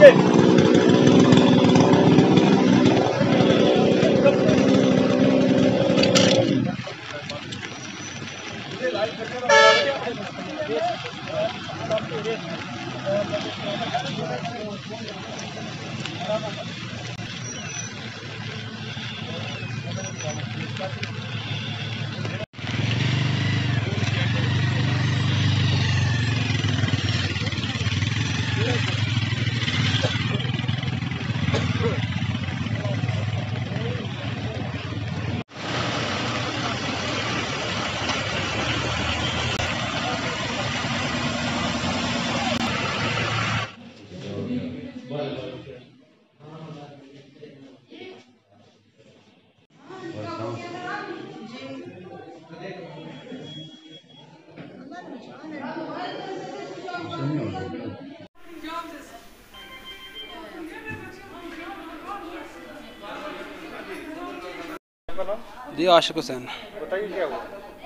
shit. جی عاشق حسین۔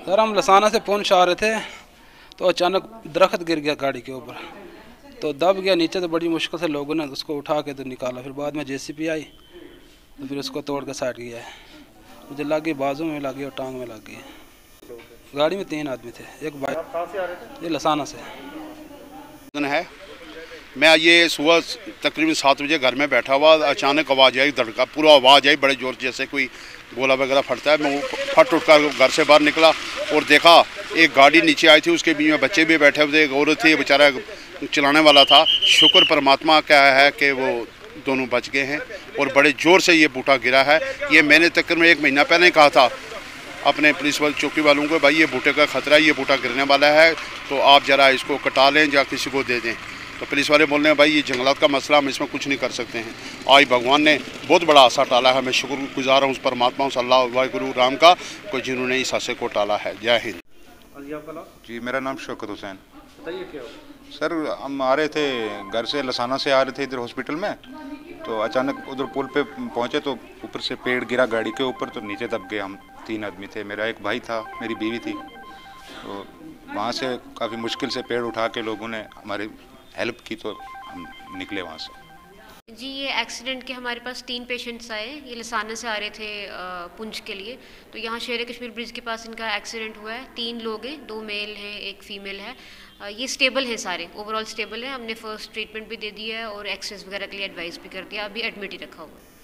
سر، ہم لسانہ سے پونچھ آ رہے تھے، تو اچانک درخت گر گیا گاڑی کے اوپر۔ تو دب گیا نیچے، تو بڑی مشکل سے لوگوں نے اس کو اٹھا کے تو نکالا۔ پھر بعد میں جے سی پی آئی، تو پھر اس کو توڑ کے سائڈ کیا ہے۔ مجھے لگ گئی بازو میں لگ گئی اور ٹانگ میں لگ گئی گاڑی میں تین آدمی تھے، ایک بائک۔ یہ لسانہ سے۔ ہے؟ میں یہ صبح تقریباً سات بجے گھر میں بیٹھا ہوا، اچانک آواز آئی، دھڑکا، پورا آواز آئی، بڑے زور جیسے کوئی گولا وغیرہ پھٹتا ہے۔ میں وہ پھٹ اٹھ کر گھر سے باہر نکلا اور دیکھا، ایک گاڑی نیچے آئی تھی، اس کے بیچ میں بچے بھی بیٹھے ہوئے تھے ایک عورت تھی بیچارہ چلانے والا تھا۔ شکر پرماتما کا ہے کہ وہ دونوں بچ گئے ہیں اور بڑے زور سے یہ بوٹا گرا ہے۔ یہ میں نے تقریباً ایک مہینہ پہلے کہا تھا اپنے پولیس وال چوکی والوں کو، بھائی، یہ بوٹے کا خطرہ ہے، یہ بوٹا گرنے والا ہے، تو آپ ذرا اس کو کٹا لیں، یا کسی کو دے دیں۔ تو پولیس والے بول رہے ہیں بھائی یہ جنگلات کا مسئلہ ہم اس میں کچھ نہیں کر سکتے ہیں۔ آج بھگوان نے بہت بڑا عصا ٹالا ہے۔ میں شکر گزار ہوں اس پرماتما صلی اللہ علیہ گرو رام کا کو جنہوں نے اس عصے کو ٹالا ہے۔ جے ہند۔ جی میرا نام شوکت حسین۔ سر ہم آ رہے تھے گھر سے لسانہ سے آ رہے تھے ادھر ہاسپٹل میں۔ تو اچانک ادھر پل پہ پہنچے تو اوپر سے پیڑ گرا گاڑی کے اوپر تو نیچے دب گئے ہم۔ تین آدمی تھے۔ میرا ایک بھائی تھا میری بیوی تھی۔ تو وہاں سے کافی مشکل سے پیڑ اٹھا کے لوگوں نے ہماری ہیلپ کی تو ہم نکلے وہاں سے۔ جی یہ ایکسیڈنٹ کے ہمارے پاس تین پیشنٹس آئے، یہ لسانہ سے آ رہے تھے پنچ کے لیے۔ تو یہاں شیر کشمیر برج کے پاس ان کا ایکسیڈنٹ ہوا ہے۔ تین لوگ ہیں، دو میل ہیں، ایک فیمیل ہے۔ یہ اسٹیبل ہیں سارے اوور آل اسٹیبل ہیں۔ ہم نے فرسٹ ٹریٹمنٹ بھی دے دیا ہے اور ایکسریز وغیرہ کے لیے ایڈوائز بھی کر دیا، ابھی ایڈمٹ ہی رکھا ہوا ہے۔